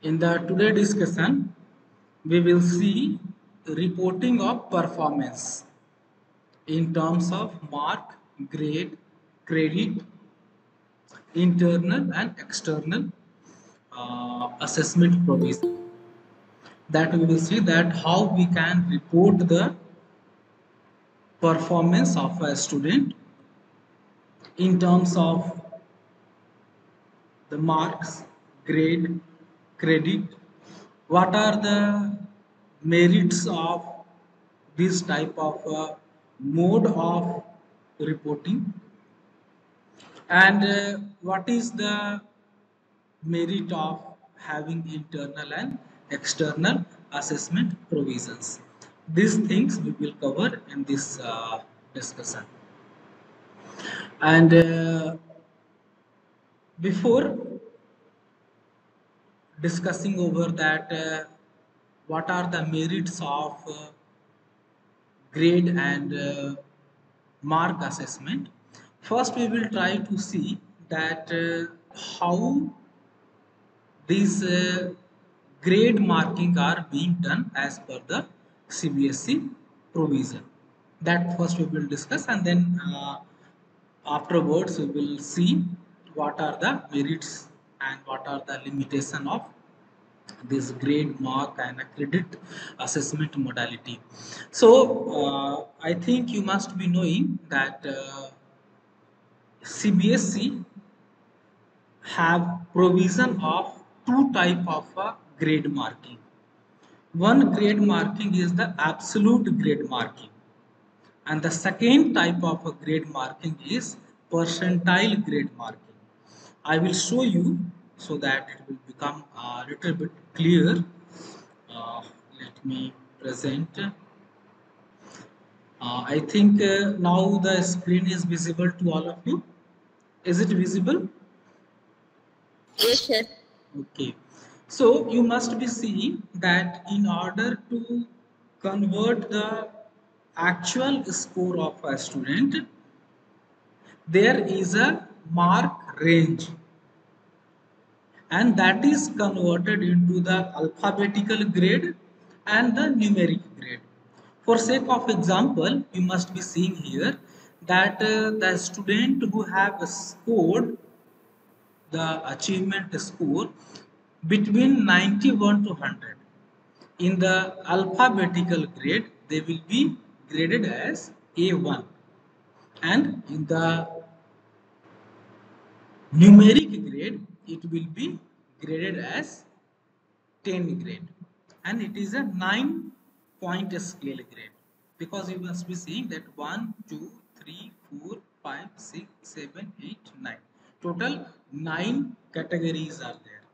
In the today discussion, we will see reporting of performance in terms of mark, grade, credit, internal and external uh, assessment provision. That we will see that how we can report the performance of a student in terms of the marks, grade, credit, what are the merits of this type of uh, mode of reporting? And uh, what is the merit of having internal and external assessment provisions? These things we will cover in this uh, discussion. And uh, before discussing over that uh, what are the merits of uh, grade and uh, mark assessment? First we will try to see that uh, how these uh, grade marking are being done as per the CBSE provision. That first we will discuss and then uh, afterwards we will see what are the merits and what are the limitation of this grade mark and credit assessment modality? So uh, i think you must be knowing that uh, cbsc have provision of two type of uh, grade marking. One grade marking is the absolute grade marking. And the second type of a grade marking is percentile grade marking I will show you so that it will become a little bit clear. Uh, let me present. Uh, I think uh, now the screen is visible to all of you. Is it visible? Yes, sir. Okay. So you must be seeing that in order to convert the actual score of a student, there is a mark range. And that is converted into the alphabetical grade and the numeric grade. For sake of example, you must be seeing here that uh, the student who have scored the achievement score between 91 to 100 in the alphabetical grade they will be graded as A1 and in the numeric grade it will be graded as 10 grade. And it is a 9 point scale grade. Because you must be seeing that 1 2 3 4 5 6 7 8 9 total 9 categories are there.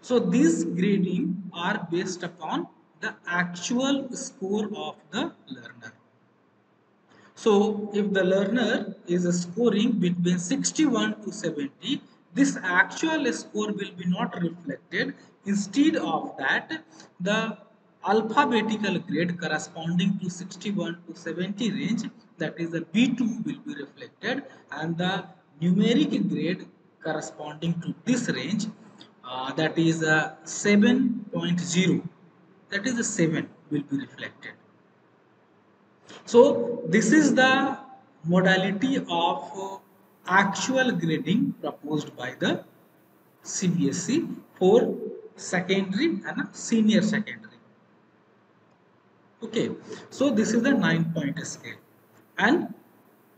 So these grading are based upon the actual score of the learner so if the learner is scoring between 61 to 70, this actual score will be not reflected. Instead of that, the alphabetical grade corresponding to 61 to 70 range, that is the B2 will be reflected and the numeric grade corresponding to this range, uh, that is a 7.0, that is a 7 will be reflected. So this is the modality of uh, actual grading proposed by the CBSE for secondary and senior secondary. Okay, so this is the 9 point scale and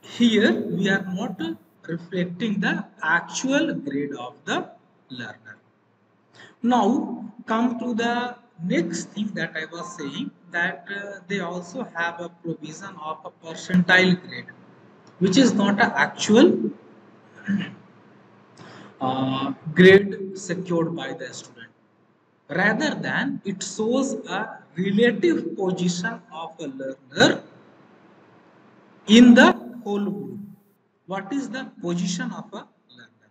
here we are not reflecting the actual grade of the learner. Now come to the next thing that I was saying that uh, they also have a provision of a percentile grade which is not an actual uh, grade secured by the student. Rather than it shows a relative position of a learner in the whole group. What is the position of a learner?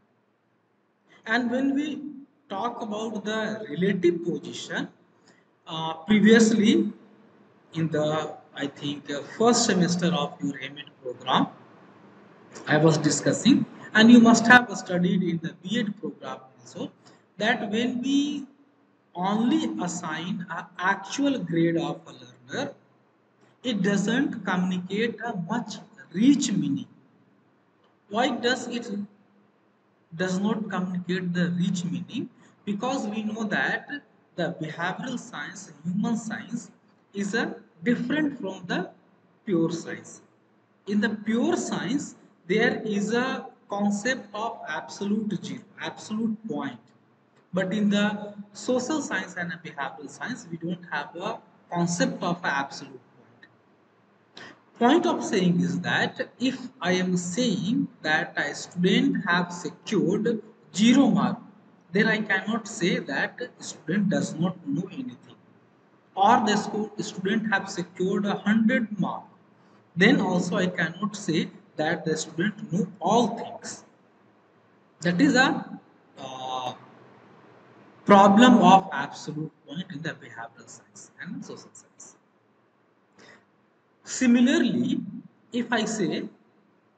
And when we talk about the relative position uh, previously in the I think uh, first semester of your MEd program I was discussing and you must have studied in the B.Ed program also that when we only assign an actual grade of a learner, it doesn't communicate a much rich meaning. Why does it does not communicate the rich meaning? Because we know that the behavioral science, human science, is a different from the pure science. In the pure science, there is a concept of absolute zero, absolute point. But in the social science and behavioral science, we don't have a concept of absolute point of saying is that if I am saying that a student have secured zero mark, then I cannot say that student does not know anything. Or the student have secured a hundred mark, then also I cannot say that the student know all things. That is a uh, problem of absolute point in the behavioral science and social science. Similarly, if I say,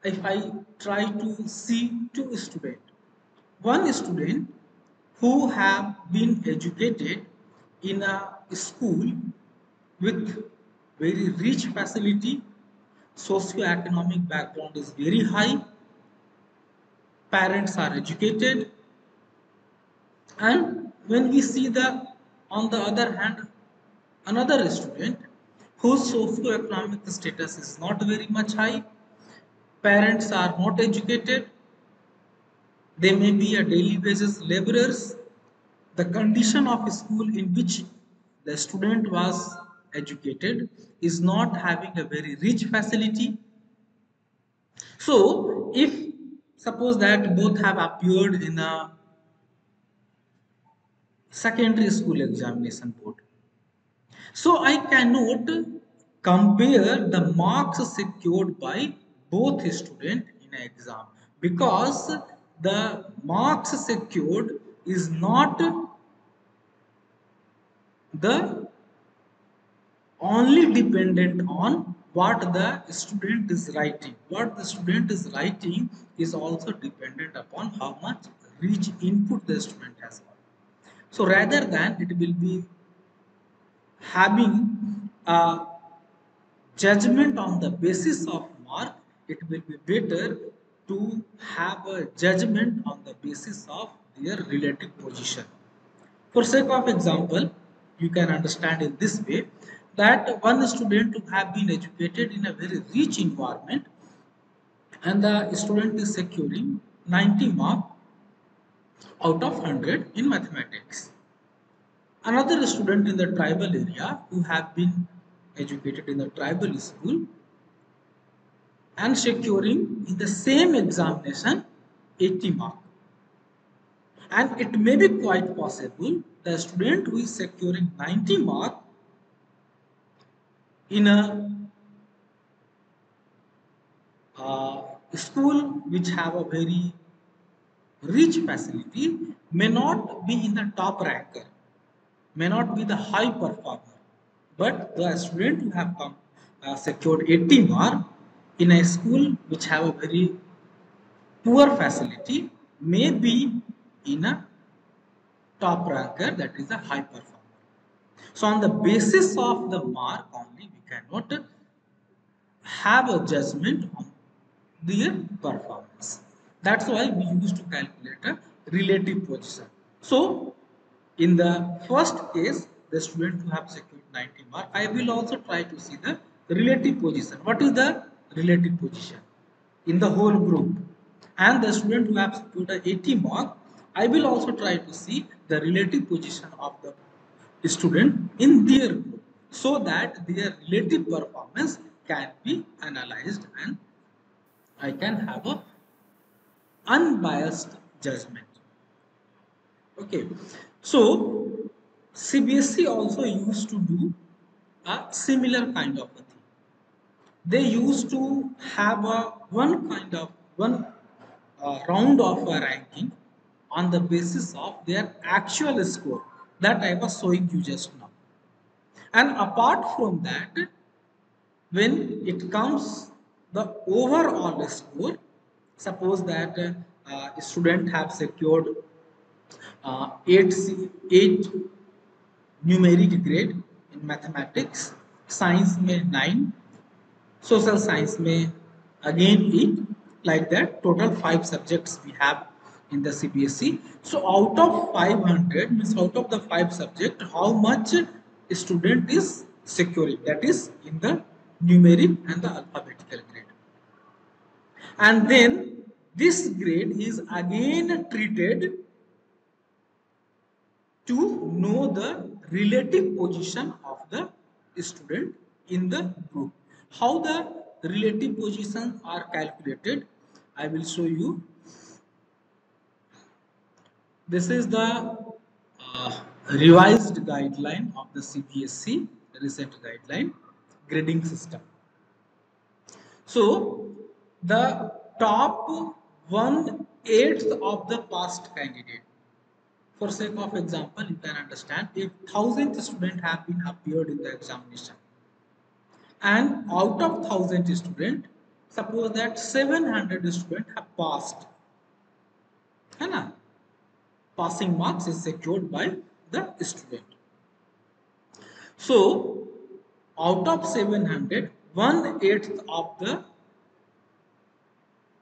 if I try to see two students, one student who have been educated in a school with very rich facility, socio-economic background is very high, parents are educated, and when we see the, on the other hand, another student whose socio-economic status is not very much high. Parents are not educated. They may be a daily basis laborers. The condition of school in which the student was educated is not having a very rich facility. So, if suppose that both have appeared in a secondary school examination board so I cannot compare the marks secured by both student in an exam because the marks secured is not the only dependent on what the student is writing. What the student is writing is also dependent upon how much rich input the student has got. So rather than it will be having a judgment on the basis of mark, it will be better to have a judgment on the basis of their relative position. For sake of example, you can understand in this way that one student who have been educated in a very rich environment and the student is securing 90 mark out of 100 in mathematics another student in the tribal area who have been educated in the tribal school and securing in the same examination 80 mark. And it may be quite possible the student who is securing 90 mark in a uh, school which have a very rich facility may not be in the top ranker may not be the high performer, but the student who have come, uh, secured 80 mark in a school which have a very poor facility may be in a top ranker that is a high performer. So on the basis of the mark only we cannot have a judgment on their performance. That's why we used to calculate a relative position. So in the first case, the student who have secured 90 mark, I will also try to see the relative position. What is the relative position in the whole group? And the student who have secured 80 mark, I will also try to see the relative position of the student in their group so that their relative performance can be analyzed and I can have a unbiased judgment. Okay, so, CBSE also used to do a similar kind of a thing. They used to have a one kind of one uh, round of a ranking on the basis of their actual score that I was showing you just now. And apart from that, when it comes the overall score, suppose that uh, a student have secured uh, eight, eight numeric grade in mathematics, science may nine, social science may again eight, like that total five subjects we have in the CBSE. So out of 500 means out of the five subject, how much student is securing? That is in the numeric and the alphabetical grade. And then this grade is again treated to know the relative position of the student in the group. How the relative positions are calculated, I will show you this is the uh, revised guideline of the CBSE recent guideline grading system. So the top one eighth of the past candidate. For sake of example, you can understand if thousand students have been appeared in the examination, and out of thousand students, suppose that 700 students have passed. है? Passing marks is secured by the student. So, out of 700, one eighth of the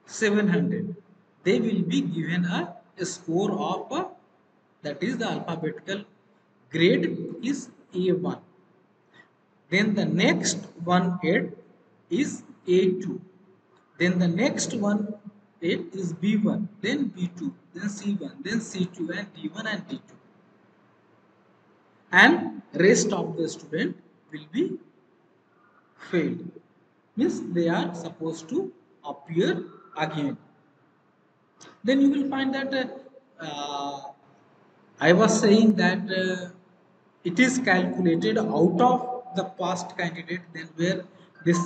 700, they will be given a, score of a, that is the alphabetical grade is A1. Then the next one eighth is A2. Then the next one eighth is B1, then B2, then C1, then C2 and D1 and D2. And rest of the student will be failed. Means they are supposed to appear again. Then you will find that uh, I was saying that uh, it is calculated out of the past candidate then where this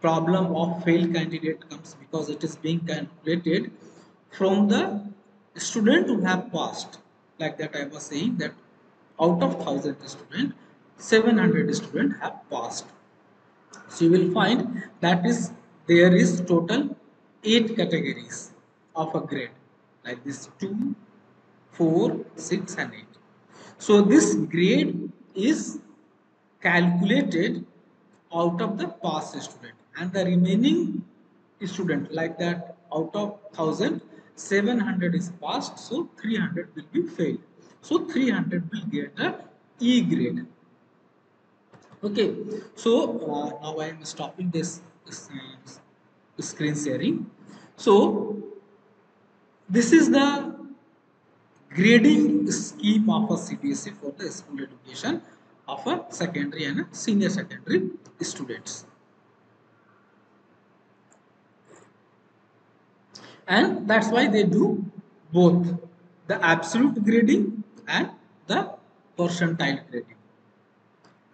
problem of failed candidate comes because it is being calculated from the student who have passed. Like that I was saying that out of 1000 student 700 student have passed. So you will find that is there is total 8 categories of a grade. Like this 2 4 6 and 8 so this grade is calculated out of the past student and the remaining student. Like that out of 1000 700 is passed so 300 will be failed. So 300 will get a e grade. Okay so uh, now i am stopping this, uh, screen sharing. So this is the grading scheme of a cbse for the school education of a secondary and a senior secondary students and that's why they do both the absolute grading and the percentile grading.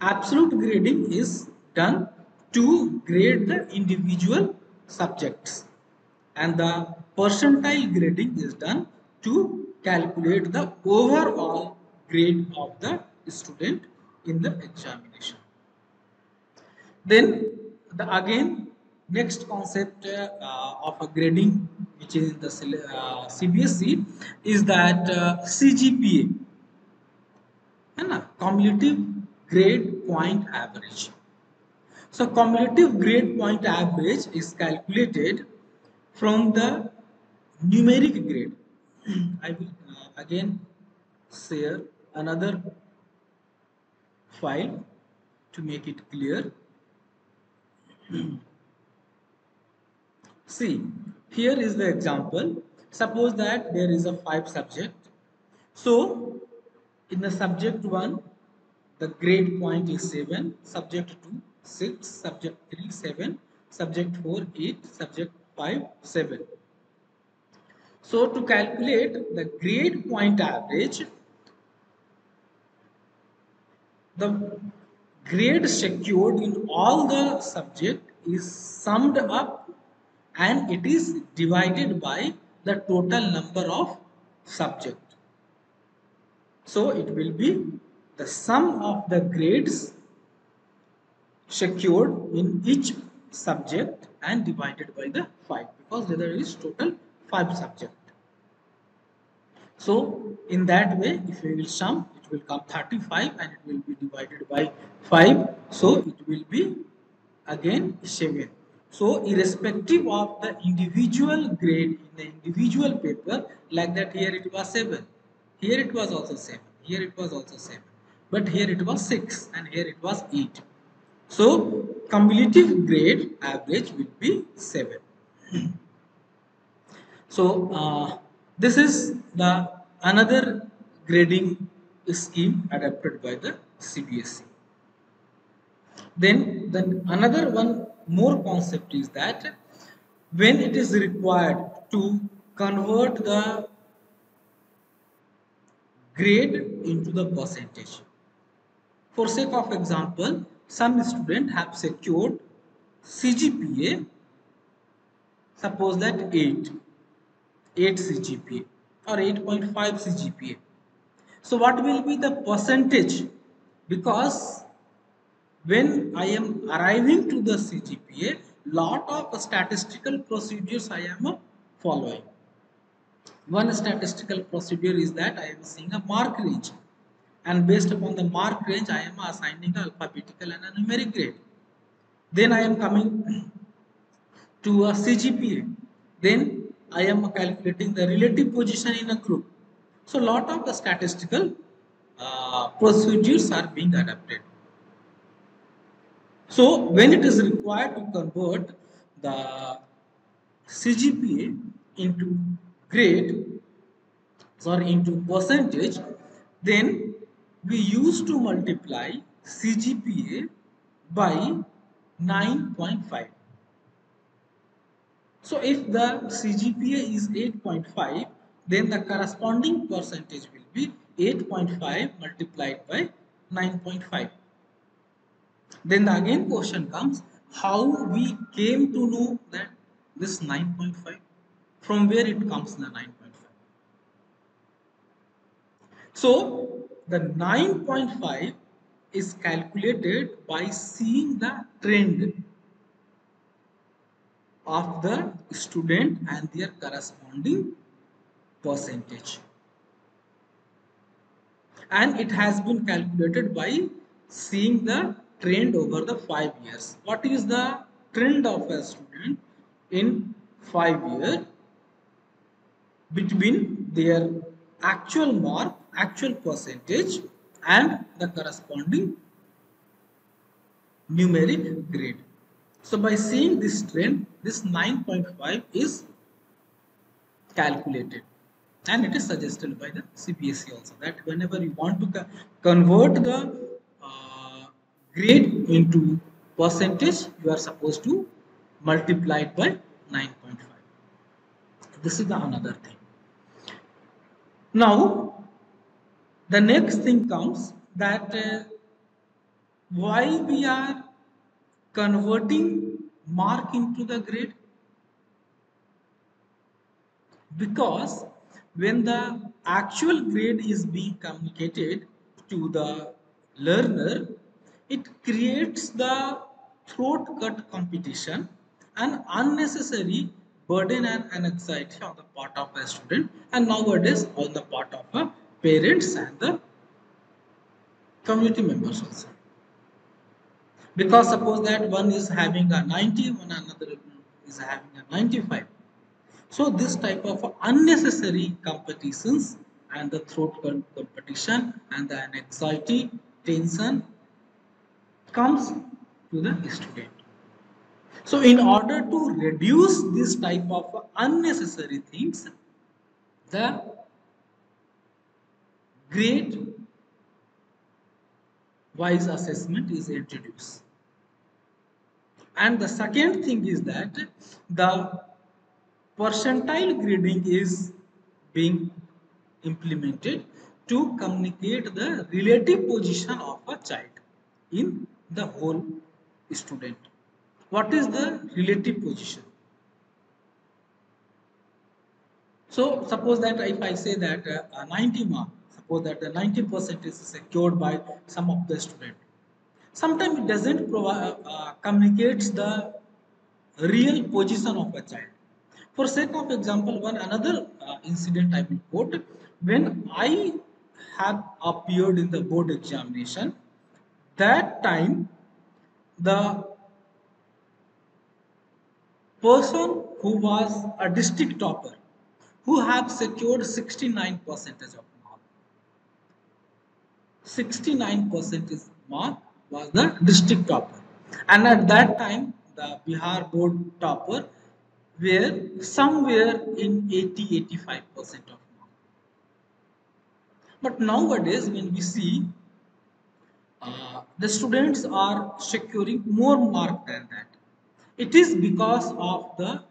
Absolute grading is done to grade the individual subjects and the percentile grading is done to calculate the overall grade of the student in the examination. Then the again next concept uh, of a grading which is in the uh, is that uh, CGPA and cumulative grade point average. So cumulative grade point average is calculated from the numeric grade. I will uh, again share another file to make it clear. See, here is the example. Suppose that there is a five subject. So, in the subject 1, the grade point is 7, subject 2, 6, subject 3, 7, subject 4, 8, subject 5, 7. So, to calculate the grade point average, the grade secured in all the subject is summed up and it is divided by the total number of subject. So it will be the sum of the grades secured in each subject and divided by the 5 because there is total 5 subject. So in that way, if we will sum, it will come 35 and it will be divided by 5. So it will be again 7. So irrespective of the individual grade in the individual paper, like that here it was 7, here it was also 7, here it was also 7, but here it was 6 and here it was 8. So cumulative grade average will be 7. so uh, this is the another grading scheme adopted by the CBSE. Then, then another one more concept is that when it is required to convert the grade into the percentage. For sake of example, some student have secured CGPA, suppose that 8, 8 CGPA or 8.5 CGPA. So what will be the percentage? Because when I am arriving to the CGPA, lot of statistical procedures I am following. One statistical procedure is that I am seeing a mark range and based upon the mark range I am assigning alphabetical and a numeric grade. Then I am coming to a CGPA. Then I am calculating the relative position in a group. So lot of the statistical uh, procedures are being adapted. So when it is required to convert the CGPA into grade or into percentage, then we used to multiply CGPA by 9.5. So if the CGPA is 8.5, then the corresponding percentage will be 8.5 multiplied by 9.5. Then the again question comes, how we came to know that this 9.5? From where it comes the 9.5? So the 9.5 is calculated by seeing the trend of the student and their corresponding percentage. And it has been calculated by seeing the trend over the five years. What is the trend of a student in five years between their actual mark, actual percentage and the corresponding numeric grade. So by seeing this trend, this 9.5 is calculated and it is suggested by the CBSE also that whenever you want to convert the grade into percentage, you are supposed to multiply it by 9.5. This is the another thing. Now, the next thing comes that uh, why we are converting mark into the grade because when the actual grade is being communicated to the learner it creates the throat cut competition and unnecessary burden and anxiety on the part of a student and nowadays on the part of the parents and the community members also. Because suppose that one is having a 90 one another is having a 95 so this type of unnecessary competitions and the throat cut competition and the anxiety tension comes to the student. So in order to reduce this type of unnecessary things the grade wise assessment is introduced. And the second thing is that the percentile grading is being implemented to communicate the relative position of a child in the whole student. What is the relative position? So suppose that if I say that uh, 90 mark, suppose that the 90 percent is secured by some of the student sometimes it doesn't provide, uh, communicates the real position of a child. For sake of example, one another uh, incident I will quote. when I have appeared in the board examination, that time the person who was a district topper who have secured 69 percentage of mark. 69 percentage mark was the district topper. And at that time the bihar board topper were somewhere in 80 85 percent of mark. But nowadays when we see the students are securing more mark than that. It is because of the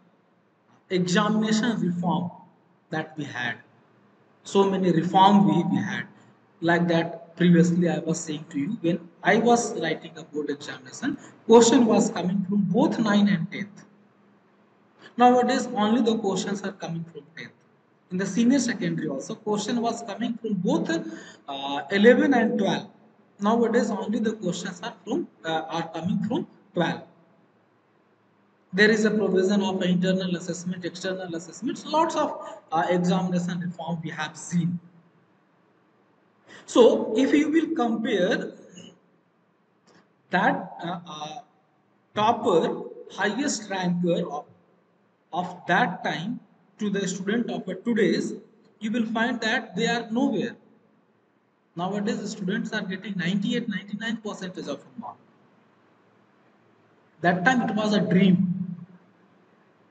examination reform that we had. So many reform we, we had. Like that previously i was saying to you when i was writing a board examination question was coming from both 9 and 10th nowadays only the questions are coming from 10th in the senior secondary also question was coming from both uh, 11 and 12 nowadays only the questions are from uh, are coming from 12 there is a provision of internal assessment, external assessments, lots of uh, examination reform we have seen. So, if you will compare that uh, uh, topper, highest ranker of, of that time to the student of today's, you will find that they are nowhere. Nowadays, the students are getting 98, 99 percentage of a mark. That time it was a dream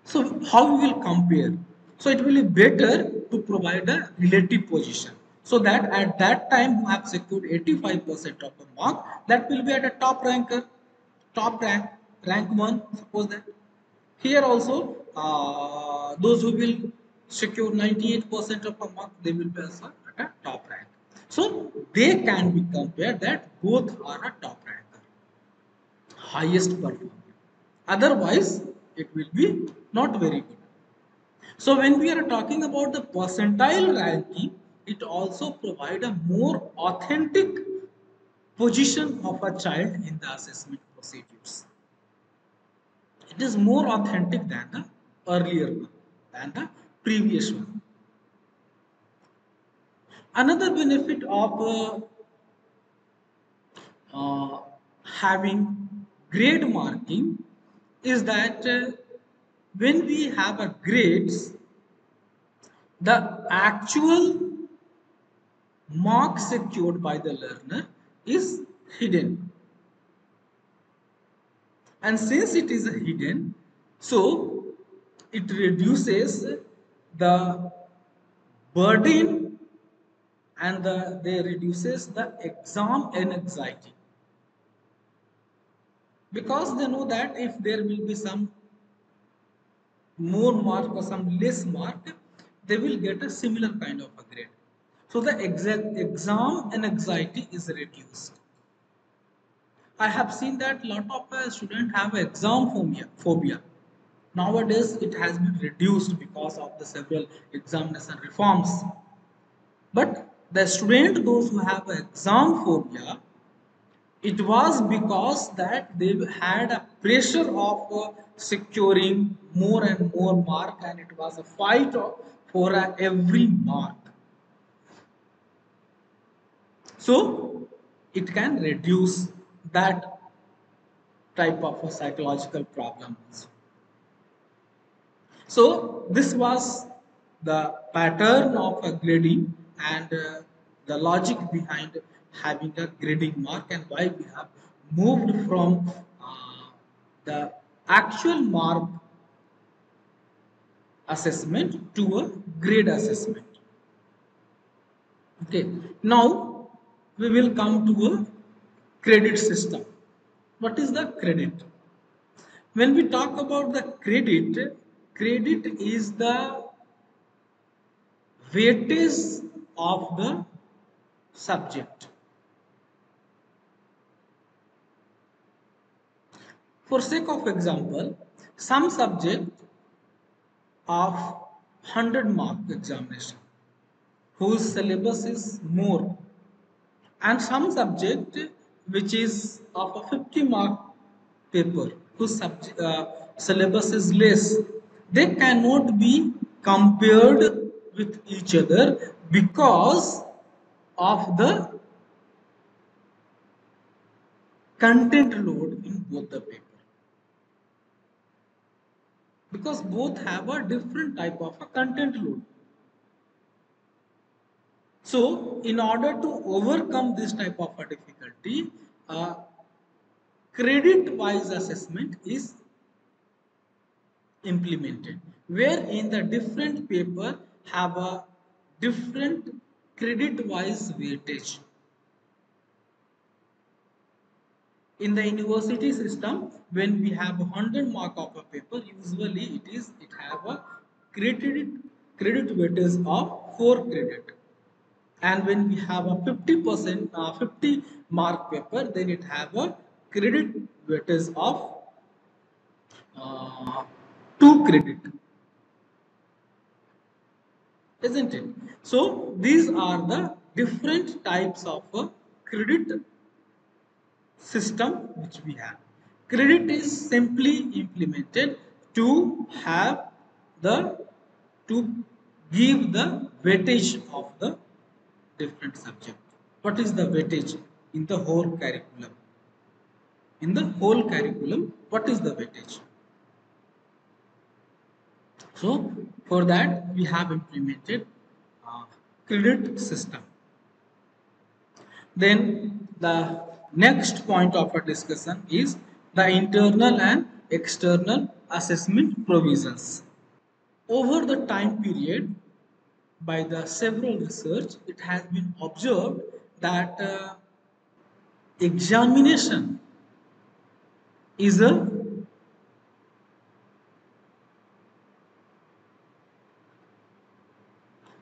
so how we will compare? So it will be better to provide a relative position. So that at that time you have secured 85% of the mark, that will be at a top ranker, top rank, rank 1, suppose that. Here also, uh, those who will secure 98% of a mark, they will be also at a top rank. So they can be compared that both are a top ranker, highest performer. Otherwise, it will be not very good. So when we are talking about the percentile ranking, it also provide a more authentic position of a child in the assessment procedures. It is more authentic than the earlier one, than the previous one. Another benefit of uh, uh, having grade marking is that uh, when we have a grades, the actual mark secured by the learner is hidden. And since it is hidden, so it reduces the burden and the, they reduces the exam anxiety. Because they know that if there will be some more mark or some less mark they will get a similar kind of a grade. So the exact exam and anxiety is reduced. I have seen that lot of uh, students have exam phobia phobia. Nowadays it has been reduced because of the several examination reforms. But the student those who have exam phobia it was because that they had a pressure of uh, securing more and more mark and it was a fight for uh, every mark. So it can reduce that type of a psychological problems. So this was the pattern of a grading and uh, the logic behind having a grading mark and why we have moved from uh, the actual mark assessment to a grade assessment. Okay, now we will come to a credit system. What is the credit? When we talk about the credit, credit is the weightage of the subject. For sake of example, some subject of 100 mark examination whose syllabus is more and some subject which is of a 50 mark paper whose subject, uh, syllabus is less they cannot be compared with each other because of the content load in both the paper. Because both have a different type of a content load. So in order to overcome this type of a difficulty credit wise assessment is implemented where in the different paper have a different credit wise weightage in the university system. When we have a 100 mark of a paper usually it is it have a credit credit weightage of 4 credit. And when we have a 50 percent uh, 50 mark paper then it have a credit weightage of uh, 2 credit isn't it? So these are the different types of credit system which we have. Credit is simply implemented to have the to give the weightage of the different subject. What is the weightage in the whole curriculum? In the whole curriculum what is the weightage so for that we have implemented uh, credit system. Then the next point of our discussion is the internal and external assessment provisions. Over the time period by the several research it has been observed that uh, examination is a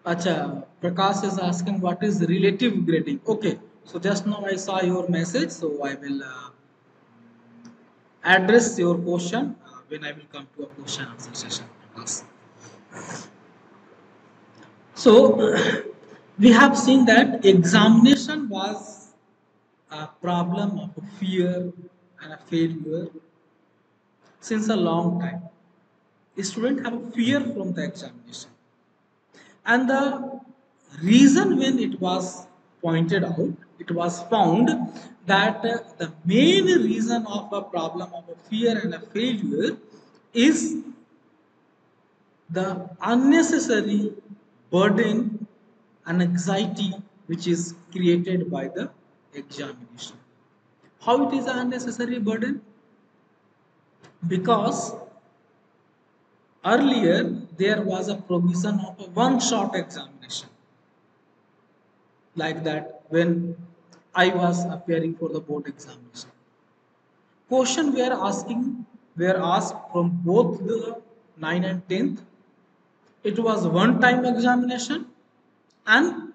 Acha, Prakash is asking what is relative grading. Okay, so just now I saw your message, so I will uh, address your question uh, when I will come to a question answer session. So we have seen that examination was a problem of fear and a failure since a long time. Students have a fear from the examination and the reason when it was pointed out, it was found that uh, the main reason of a problem of a fear and a failure is the unnecessary burden and anxiety which is created by the examination. How it is an unnecessary burden? Because Earlier, there was a provision of a one-shot examination. Like that when I was appearing for the board examination. Question we are asking were asked from both the 9 and 10th. It was one-time examination and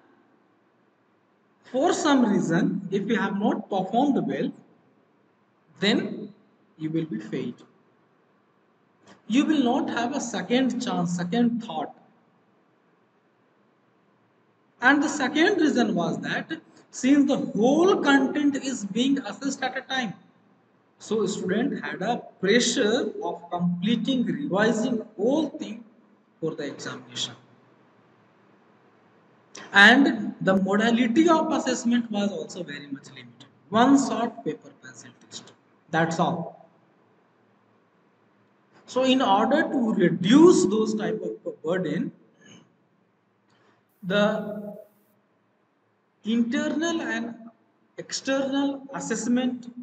for some reason, if you have not performed well, then you will be failed you will not have a second chance, second thought. And the second reason was that since the whole content is being assessed at a time, so student had a pressure of completing, revising whole thing for the examination. And the modality of assessment was also very much limited. One short paper pencil test. That's all. So in order to reduce those type of burden, the internal and external assessment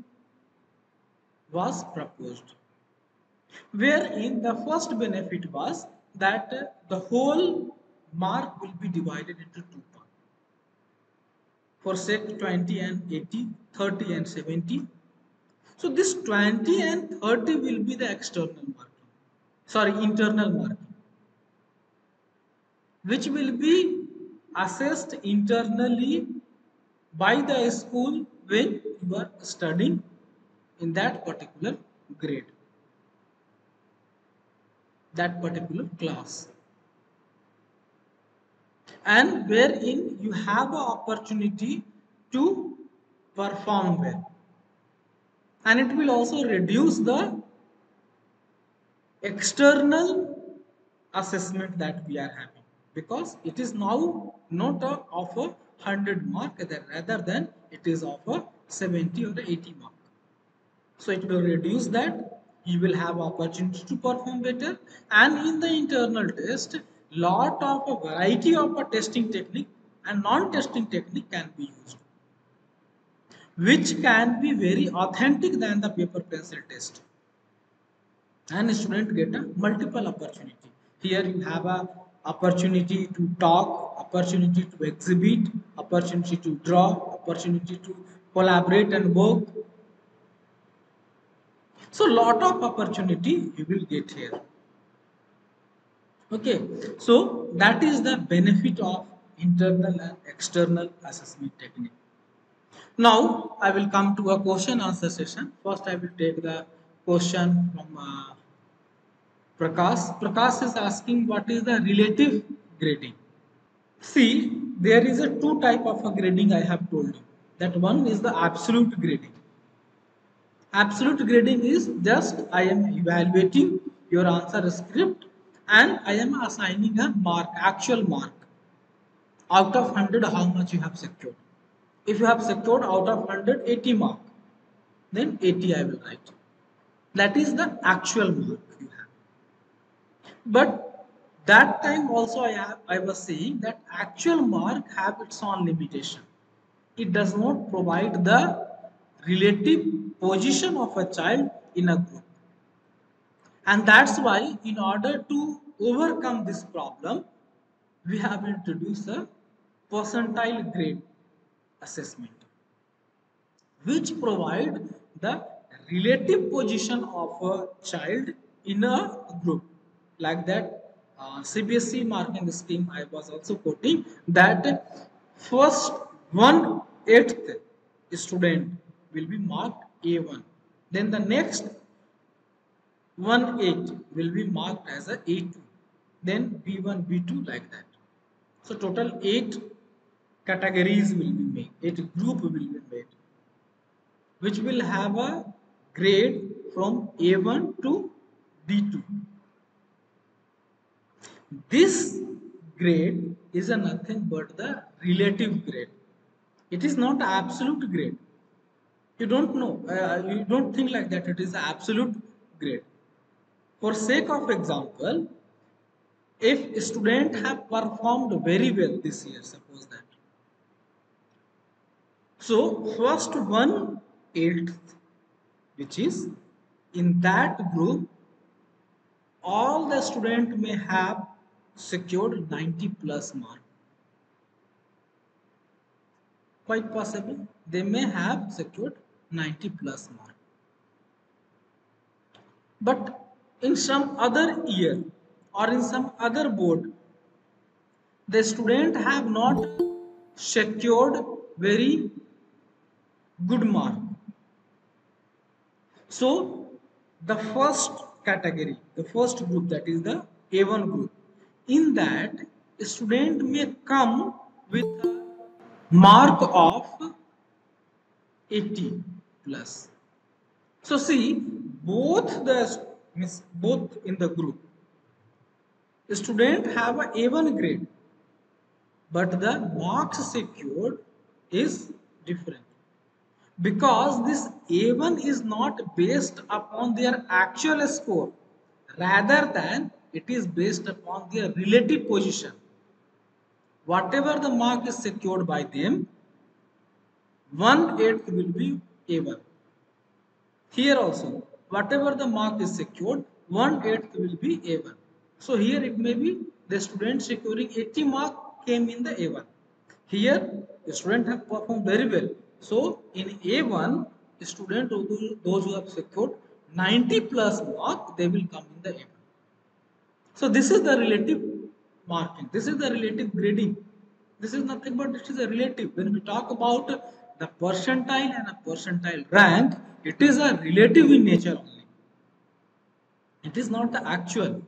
was proposed wherein the first benefit was that the whole mark will be divided into two parts. For set 20 and 80 30 and 70 so this 20 and 30 will be the external sorry internal marking which will be assessed internally by the school when you are studying in that particular grade. That particular class. And wherein you have an opportunity to perform well. And it will also reduce the external assessment that we are having because it is now not a, of a 100 mark rather than it is of a 70 or 80 mark. So it will reduce that. You will have opportunity to perform better. And in the internal test, lot of a variety of a testing technique and non-testing technique can be used which can be very authentic than the paper pencil test and student get a multiple opportunity. Here you have a opportunity to talk opportunity to exhibit opportunity to draw opportunity to collaborate and work. So lot of opportunity you will get here. Okay. So that is the benefit of internal and external assessment technique. Now I will come to a question answer session. First I will take the question from uh, Prakash. Prakash is asking what is the relative grading. See there is a two type of a grading I have told you. That one is the absolute grading. Absolute grading is just I am evaluating your answer script and I am assigning a mark, actual mark. Out of 100 how much you have secured if you have secured out of 180 mark, then 80 I will write. That is the actual mark you have. But that time also I, have, I was saying that actual mark have its own limitation. It does not provide the relative position of a child in a group. And that's why in order to overcome this problem, we have introduced a percentile grade assessment which provide the relative position of a child in a group. Like that uh, CBSE marking scheme I was also quoting that first one eighth student will be marked A1 then the next one eight will be marked as a A2 then B1 B2 like that. So total eight categories will be made, 8 group will be made, which will have a grade from A1 to D2. This grade is nothing but the relative grade. It is not absolute grade. You don't know, uh, you don't think like that. It is absolute grade. For sake of example, if student have performed very well this year, suppose that so first one eighth which is in that group all the student may have secured 90 plus mark. Quite possible they may have secured 90 plus mark. But in some other year or in some other board the student have not secured very good mark. So the first category, the first group that is the A1 group, in that student may come with a mark of 80 plus. So see both the both in the group student have a A1 grade but the marks secured is different because this A1 is not based upon their actual score rather than it is based upon their relative position. Whatever the mark is secured by them, 1 8th will be A1. Here also, whatever the mark is secured, 1 8th will be A1. So here it may be the student securing 80 mark came in the A1. Here the student have performed very well so in A1, student those who have secured 90 plus mark, they will come in the A1. So this is the relative marking. This is the relative grading. This is nothing but it is a relative. When we talk about the percentile and a percentile rank, it is a relative in nature only. It is not the actual.